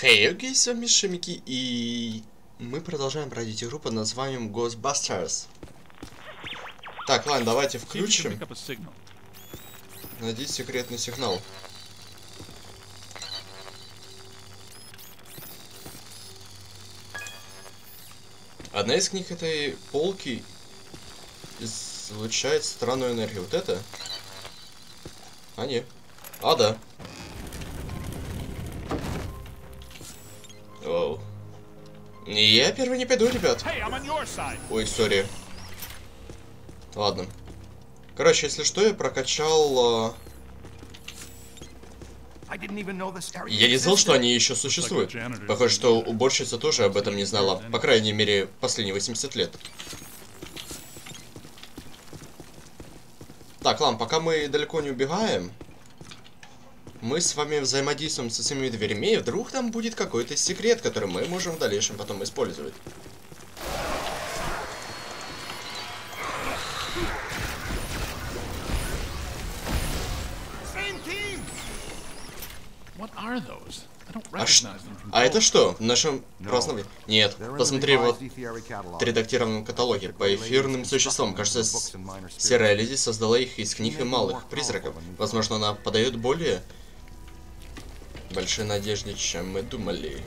Хей, окей, с вами Шимики, и мы продолжаем бродить игру под названием Ghostbusters. Так, ладно, давайте включим. Найди секретный сигнал. Одна из книг этой полки излучает странную энергию. Вот это? А, не. А, да. Я первый не пойду, ребят. Ой, сори. Ладно. Короче, если что, я прокачал... э, Я не знал, что они еще существуют. Похоже, что уборщица тоже об этом не знала. По крайней мере, последние 80 лет. Так, ладно, пока мы далеко не убегаем, мы с вами взаимодействуем с этими дверями, и вдруг там будет какой-то секрет, который мы можем в дальнейшем потом использовать. What are those? I don't А, ш- recognize them from а это что? В нашем праздновании? Нет, посмотри вот в редактированном каталоге. По эфирным существам, кажется, с- Серая Леди создала их из книг и малых призраков. Возможно, она подает более большой надежде, чем мы думали.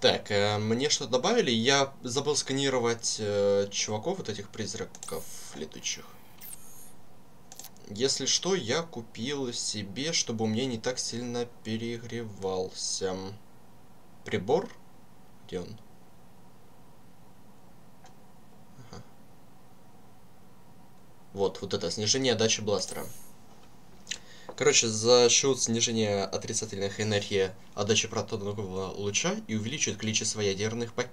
Так, э, мне что добавили? Я забыл сканировать э, чуваков, вот этих призраков летучих. Если что, я купил себе, чтобы у меня не так сильно перегревался. Прибор? Где он? Ага. Вот, вот это, снижение отдачи бластера. Короче, за счет снижения отрицательных энергии отдачи протонового луча и увеличивает количество ядерных пак-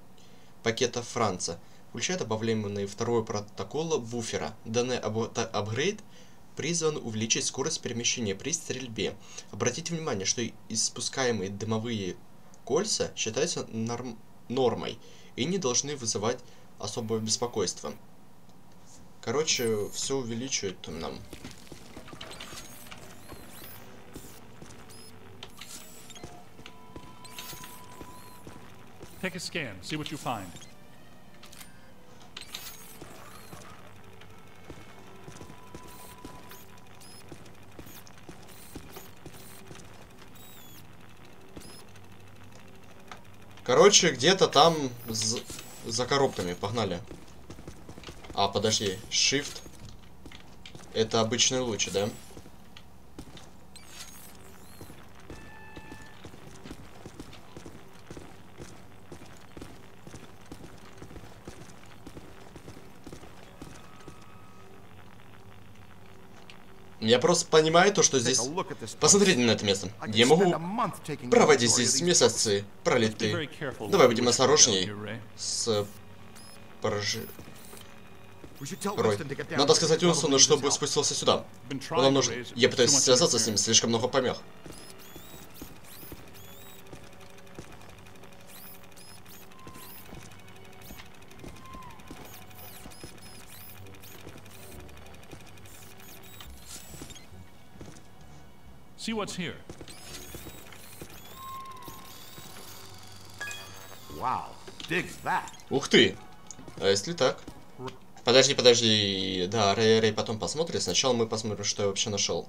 пакетов Франца, включая добавляемый второй протокола буфера. Данный та- апгрейд призван увеличить скорость перемещения при стрельбе. Обратите внимание, что испускаемые дымовые кольца считаются норм- нормой и не должны вызывать особого беспокойства. Короче, все увеличивает нам. Take a scan. See what you find. Короче, где-то там за коробками. Погнали. А, подожди. Shift. Это обычные лучи, да? Я просто понимаю то, что здесь... Посмотрите на это место. Я могу проводить здесь месяцы careful. Давай будем осторожней. с поражи... Рой. Надо сказать Уинстону, чтобы спустился сюда. Он нам нужен. Я пытаюсь связаться с ним, слишком много помех. See what's here. Wow, dig that. Ух ты! А если так? Подожди, подожди. Да, Рэй, Рэй потом посмотрит. Сначала мы посмотрим, что я вообще нашел.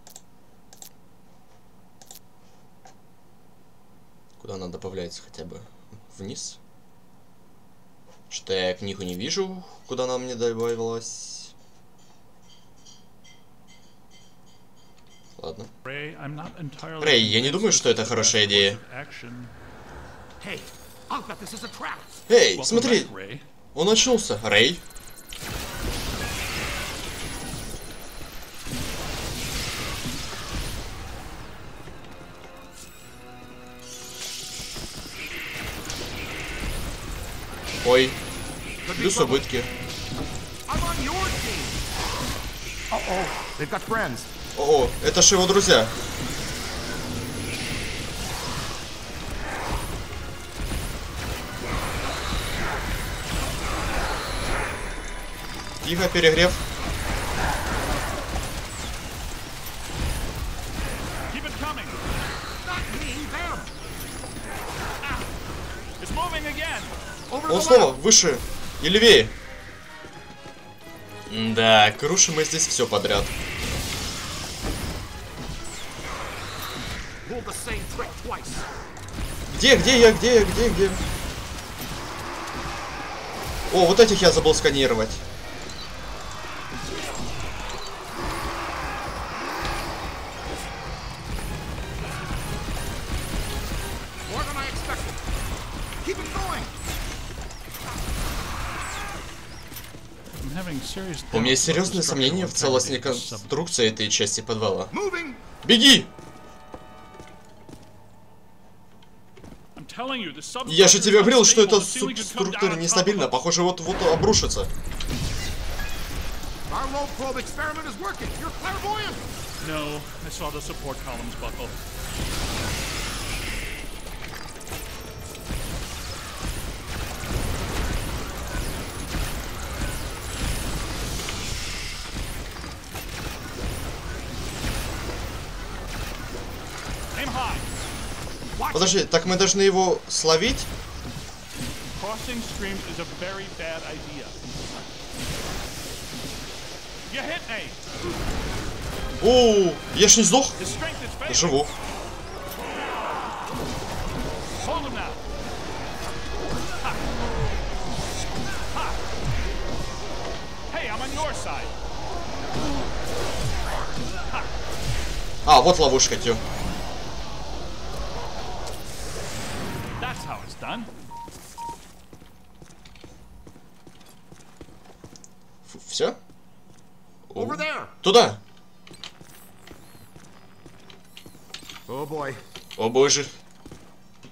Куда она добавляется хотя бы? Вниз? Что я книгу не вижу, куда она мне добавилась. Ладно. Рэй, я не думаю, что это хорошая идея. Эй, смотри, он очнулся. Рэй. Ой, плюс убытки. I'm on о, -о это же его друзья. Тихо, перегрев. Он снова выше и левее. Да, крушим мы здесь все подряд. Где, где я, где я, где, где? О, вот этих я забыл сканировать. У меня серьезные сомнения в целостной конструкции этой части подвала. Беги! Я же тебе говорил, что эта структура нестабильна. Похоже, вот-вот обрушится. No, I saw the support columns buckle. Подожди, так мы должны его словить? О, я ж не сдох? Живу. А, вот ловушка, тю. That's how it's done. Все? Over there. Туда. Oh boy. О боже.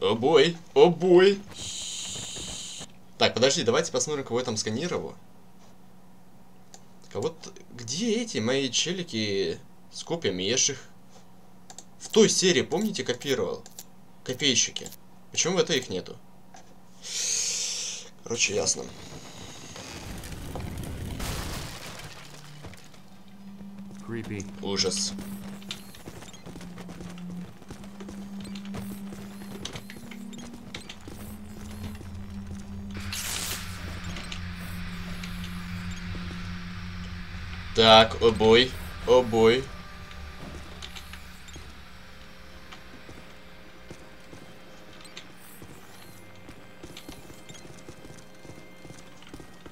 О бой. О бой. Так, подожди, давайте посмотрим, кого я там сканировал. Кого-то... Где эти мои челики с копьями? Я ж их в той серии, помните, копировал? Копейщики. Почему в этой их нету? Короче, ясно. Creepy. Ужас. Так, о бой, о бой.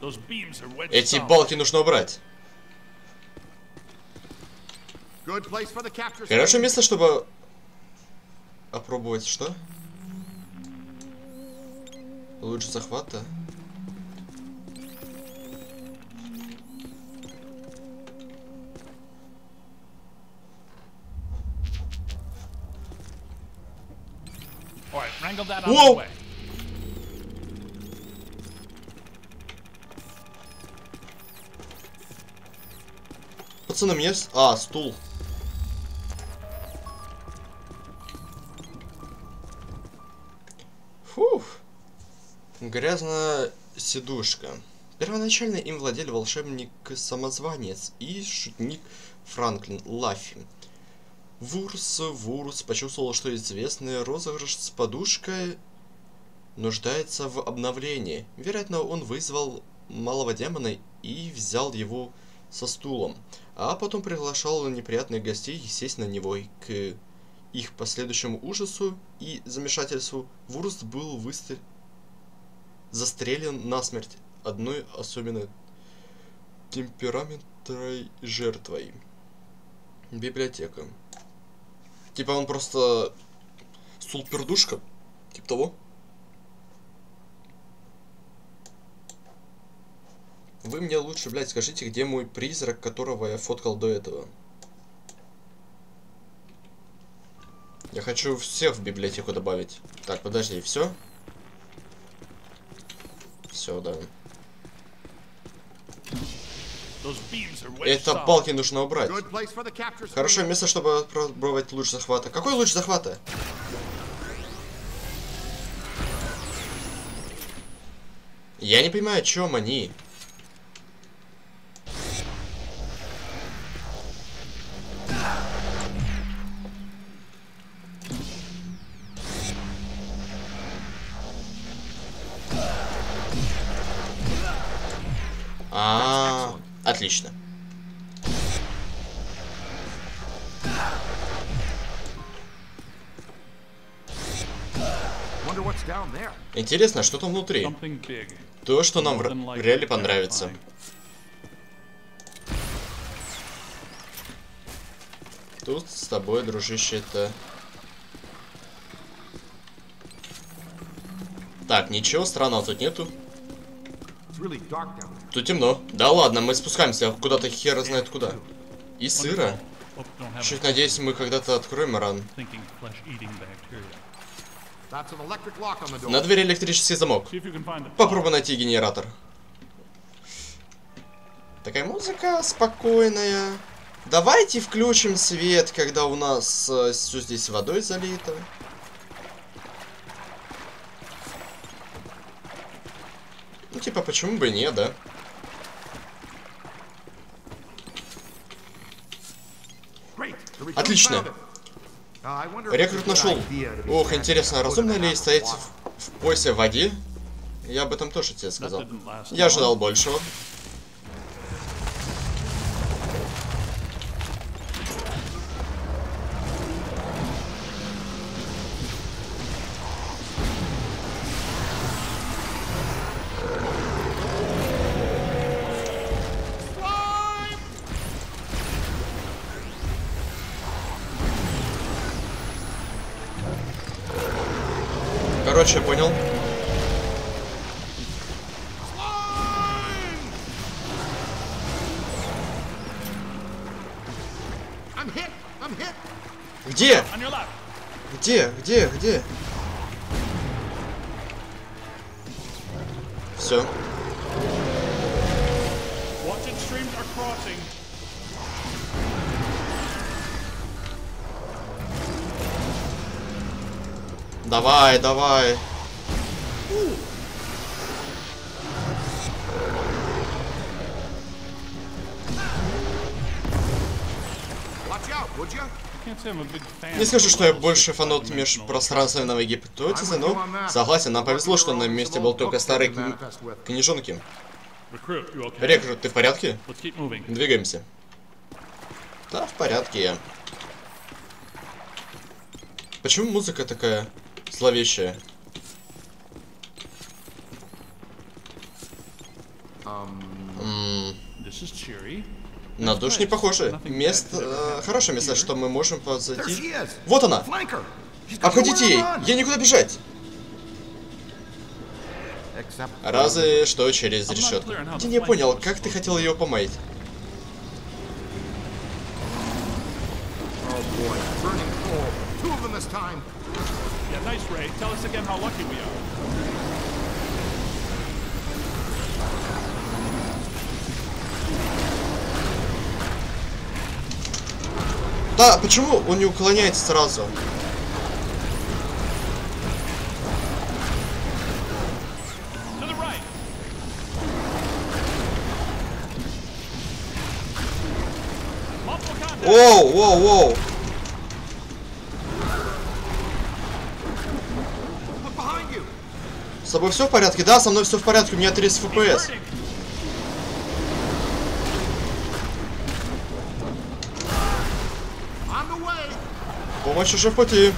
Those beams are wedged Эти балки нужно убрать. Хорошее место, чтобы опробовать что? Луч захвата. All Пацаны, мне... А, стул. Фух. Грязная сидушка. Первоначально им владели волшебник-самозванец и шутник Франклин Лаффи. Вурс Вурс почувствовал, что известный розыгрыш с подушкой нуждается в обновлении. Вероятно, он вызвал малого демона и взял его со стулом, а потом приглашал неприятных гостей сесть на него к их последующему ужасу и замешательству Вурст был выстрел... застрелен насмерть одной особенно темпераментной жертвой. Библиотека. Типа он просто стул-пердушка, типа того. Вы мне лучше, блядь, скажите, где мой призрак, которого я фоткал до этого. Я хочу всех в библиотеку добавить. Так, подожди, все? Все, да. Это палки нужно убрать. Хорошее место, чтобы пробовать луч захвата. Какой луч захвата? Я не понимаю, о чем они. А, отлично. What's down there. Интересно, что там внутри? То, что нам реале понравится. Тут с тобой, дружище, это... Так, ничего странного тут нету. Тут темно. Да ладно, мы спускаемся куда-то хер знает куда. И сыро. Чуть надеюсь, мы когда-то откроем ран. На двери электрический замок. Попробуй найти генератор. Такая музыка спокойная. Давайте включим свет, когда у нас все здесь водой залито. Ну, типа, почему бы и нет, да? Отлично. Рекрут нашел. Ох, интересно, разумно ли стоять в, поясе в воде? Я об этом тоже тебе сказал. Я ожидал большего. Короче, понял. Где? Где? Где? Где? Все. Big fan Не скажу, что я больше фанат межпространственного гипотезы, но согласен, нам повезло, что на месте был только старый кни- книжонки. Рекрут, ты в порядке? Двигаемся. Да, в порядке я. Почему музыка такая зловещая? На душ не похоже. Место... э, хорошее место, что мы можем is. Вот она! Обходите ей! Ей никуда бежать! Разве что через решетку. Я the не понял, как ты хотел ее помыть? Oh boy, burning coal. Two of them this time. Nice, Ray. Tell us again how lucky we are. Да, почему он не уклоняется сразу? Воу, воу, воу. Look behind you. С тобой все в порядке? Да, со мной все в порядке, у меня 30 FPS. Hurting. On the way. Помощь уже в пути.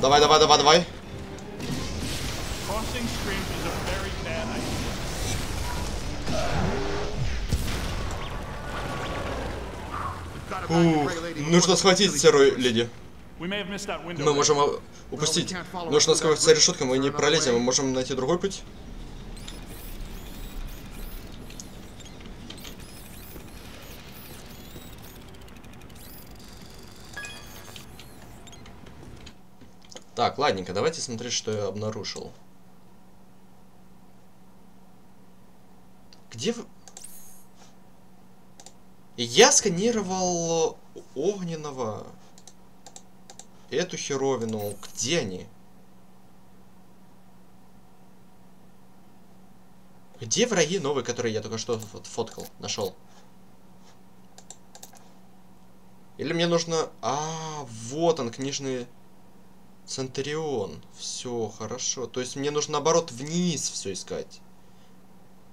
Давай, давай, давай, давай. Ух, нужно схватить серую леди. Мы можем упустить. Нужно скрыться решеткой, мы не пролезем, мы можем найти другой путь. Так, ладненько, давайте смотреть, что я обнаружил. Где вы... Я сканировал огненного эту херовину. Где они? Где враги новые, которые я только что фоткал, нашел? Или мне нужно... А, вот он, книжный Центурион. Все, хорошо. То есть мне нужно, наоборот, вниз все искать.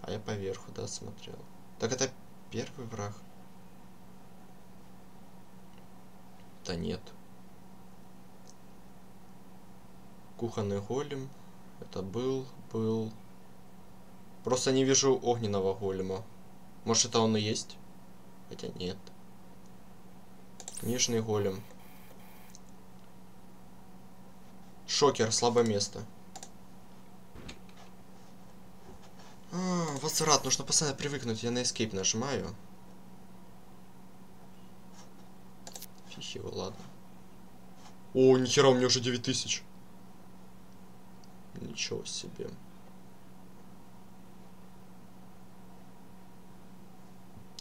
А я поверху, да, смотрел. Так это первый враг. Да нет. Кухонный голем. Это был, был. Просто не вижу огненного голема. Может это он и есть? Хотя нет. Нижний голем. Шокер, слабое место. А, возврат, нужно постоянно привыкнуть. Я на escape нажимаю. Фиг его, ладно. О, нихера, у меня уже 9000. Ничего себе.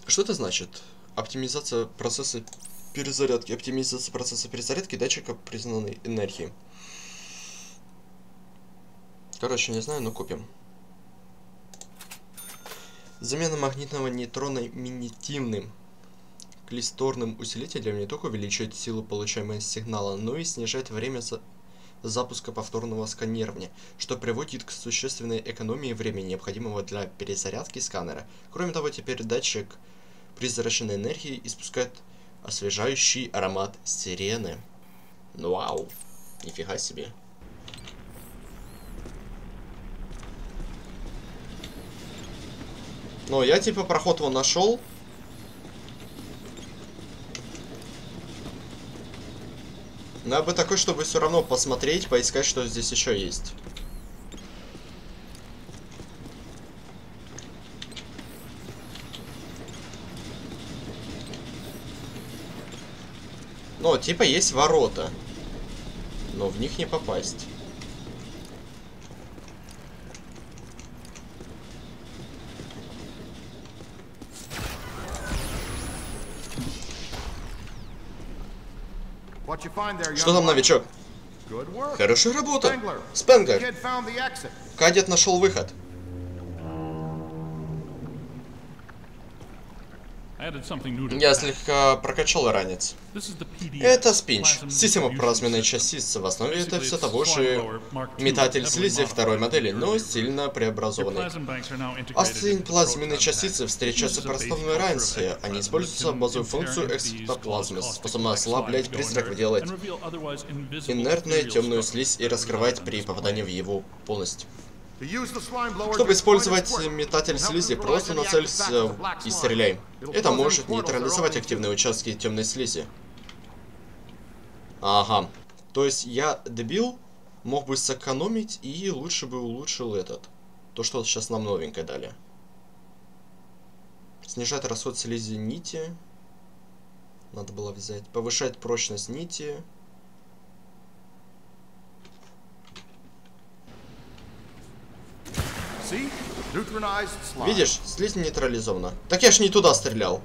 Что это значит? Оптимизация процесса перезарядки. Оптимизация процесса перезарядки датчика признанной энергии. Короче, не знаю, но купим. Замена магнитного нейтрона минитивным клисторным усилителем не только увеличивает силу получаемого сигнала, но и снижает время за запуска повторного сканирования, что приводит к существенной экономии времени, необходимого для перезарядки сканера. Кроме того, теперь датчик призрачной энергии испускает освежающий аромат сирены. Ну, вау, нифига себе. Но я типа проход его нашел. Я бы такой, чтобы все равно посмотреть, поискать, что здесь еще есть. Ну, типа есть ворота. Но в них не попасть. What you find there, Что там, новичок? Хорошая работа. Exit. Кадет нашел выход. Я слегка прокачал ранец. Это спинч. Система плазменной частицы. В основе это все того же метатель слизи второй модели, но сильно преобразованный. the плазменные частицы встречаются в основной ранце. Они используются can базовую функцию эксоплазмы, способна ослаблять призрак, делать инертную темную слизь и раскрывать при попадании в его полностью. Чтобы использовать метатель слизи, просто нацелься black и стреляй. Это может нейтрализовать активные участки темной слизи. Ага. То есть я дебил, мог бы сэкономить и лучше бы улучшил этот. То, что сейчас нам новенькое дали. Снижает расход слизи нити. Надо было взять. Повышает прочность нити. Видишь, слизь нейтрализована. Так я ж не туда стрелял.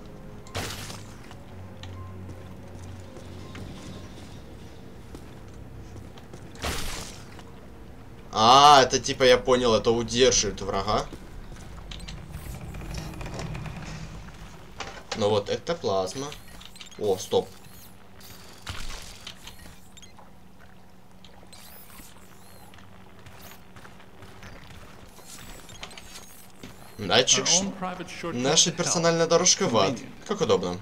А, это типа я понял, это удерживает врага. Ну вот, это плазма. О, стоп. Датчик Наша персональная дорожка в ад. Как удобно.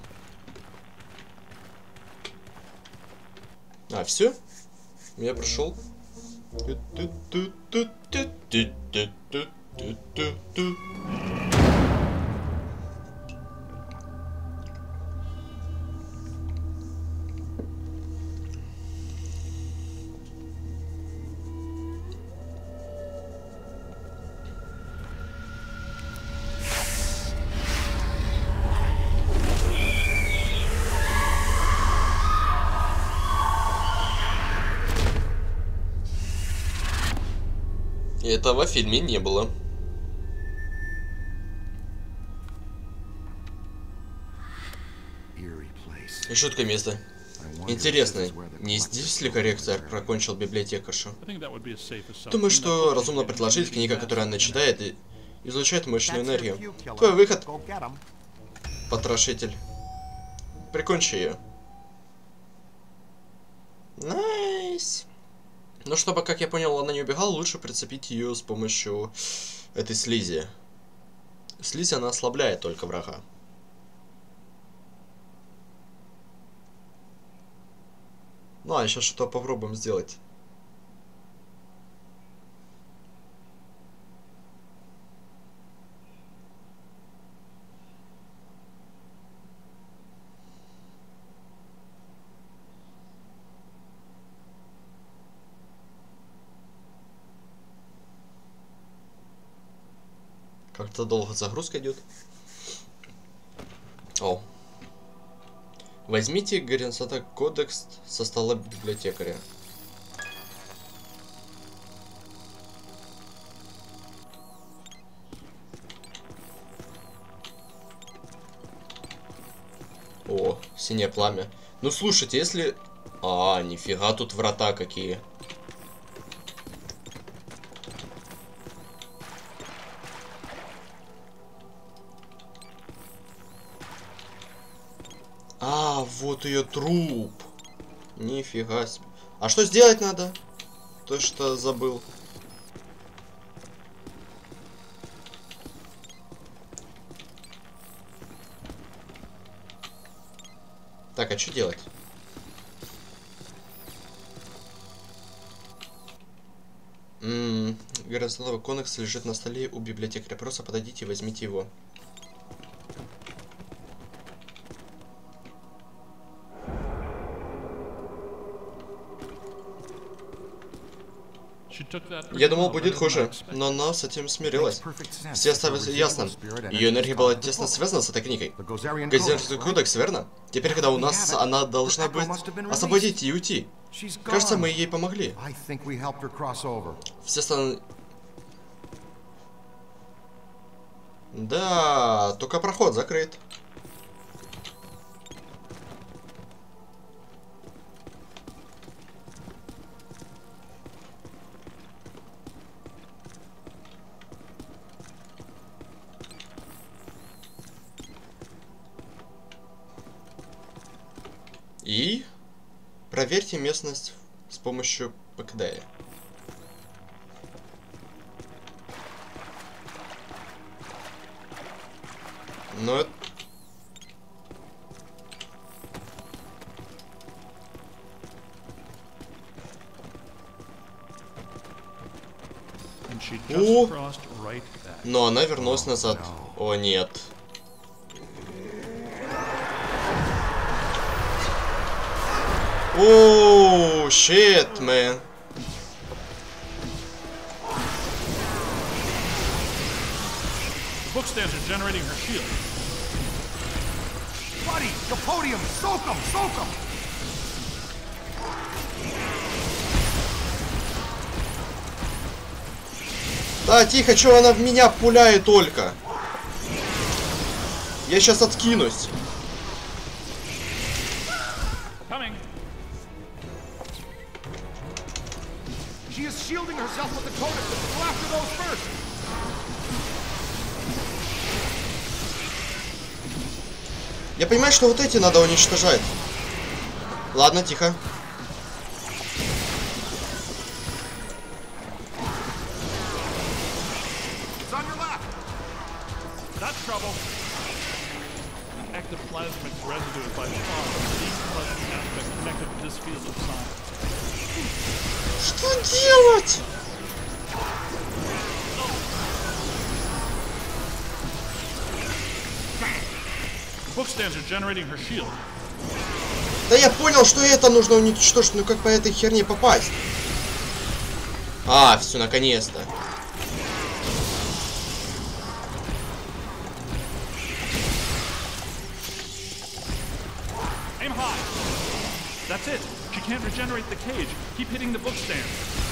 А, все? Я прошел. Этого в фильме не было. Place. Жуткое место. Интересно, не здесь ли their- прокончил библиотекаршу? Думаю, что разумно предложить книга, которую она читает, и Излучает мощную энергию. Твой выход, потрошитель. Прикончи ее. Nice. Но чтобы, как я понял, она не убегала, лучше прицепить ее с помощью этой слизи. Слизь она ослабляет только врага. Ну, а сейчас что попробуем сделать. Как-то долго загрузка идет. О. Возьмите Горенсата кодекс со стола библиотекаря. О, синее пламя. Ну слушайте, если... А, нифига тут врата какие. Вот ее труп. Нифига себе. А что сделать надо? То, что забыл. Так, а что делать? Ммм, Горностоловый конекс лежит на столе у библиотекаря. Просто подойдите и возьмите его. Я думал, будет хуже, но она с этим смирилась. Все residual ясно. Ее энергия была тесно связана с этой книгой. Газерский кодекс, верно? Теперь, когда у нас она должна быть освободить и уйти. Кажется, мы ей помогли. Все стан... Да, только проход закрыт. Проверьте местность с помощью ПКД. Но это... О! Но она вернулась назад. О, нет. Оу, щит, мэн. The book stands are generating her shield. Buddy, the podium! Soak 'em! Soak 'em! Да, тихо, что она в меня пуляет только? Я сейчас откинусь. Coming. Shielding herself with the codex. Go after those first! Я понимаю, что вот эти надо уничтожать. Ладно, тихо. Да я понял, что это нужно уничтожить, ну как по этой херне попасть? А, все, наконец-то. Aim high. That's it. She can't regenerate the cage. Keep hitting the book stand.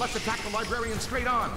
Let's attack the librarian straight on.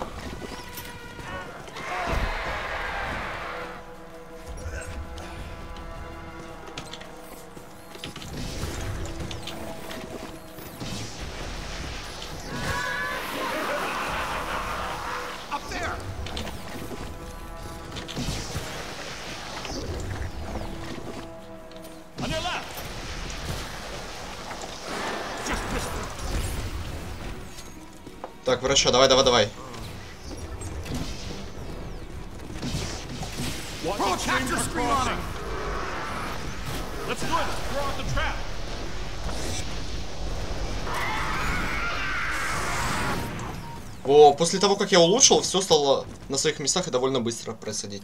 It. Throw out the trap. О, после того, как я улучшил, все стало на своих местах и довольно быстро происходить.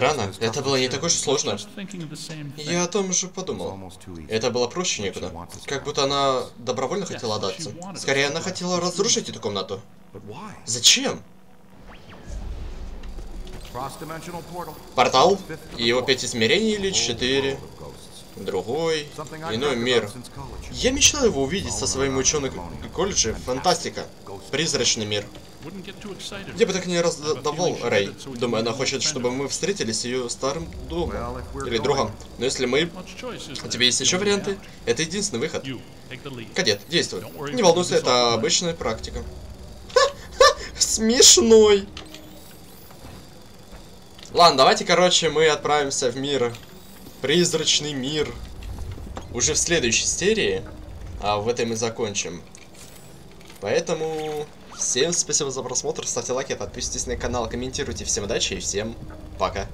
Странно, это было не такое уж сложно. Я о том же подумал. Это было проще некуда. Как будто она добровольно хотела отдаться. Скорее, она хотела разрушить эту комнату. Зачем? Портал? И его пять измерений или четыре? Другой? Иной мир. Я мечтал его увидеть со своим ученым колледже. Фантастика. Призрачный мир. Я бы так не раздавал Рэй. Думаю, она хочет, чтобы мы встретились с ее старым we're Или другом. Но если мы... У тебя есть еще варианты? Это единственный выход. Кадет, действуй. Не волнуйся, это обычная практика. Смешной. Ладно, давайте, короче, мы отправимся в мир. Призрачный мир. Уже в следующей серии. А в этой мы закончим. Поэтому... Всем спасибо за просмотр, ставьте лайки, подписывайтесь на канал, комментируйте. Всем удачи и всем пока.